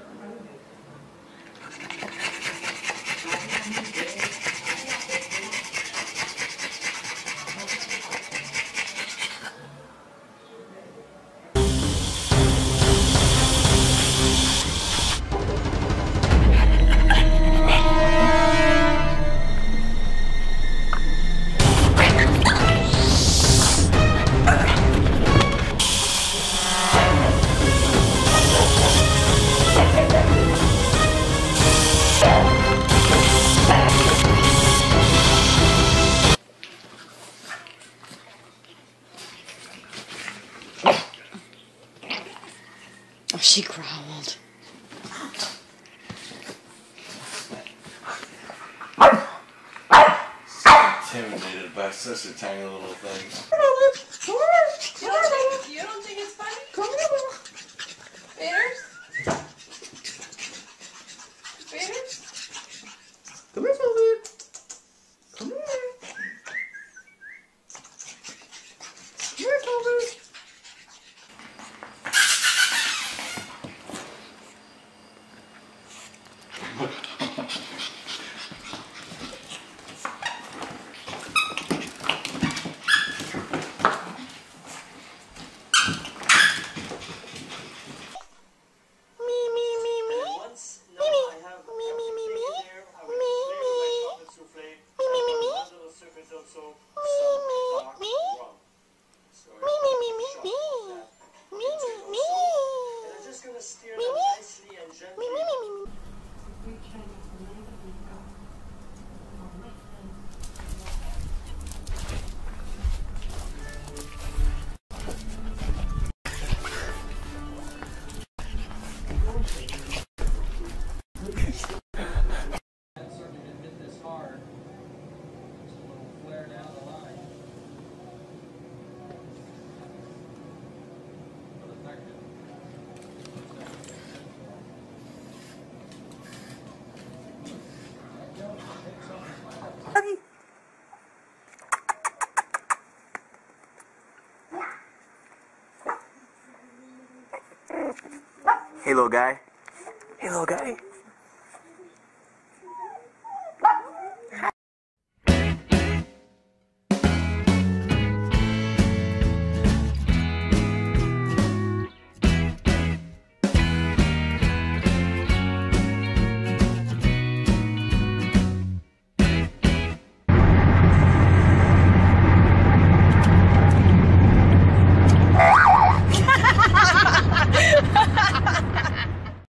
thank Oh, she growled. Intimidated by such a tiny little thing. You don't think, you don't think it's funny? Come here. Waiters? Hey, little guy. Hey, little guy.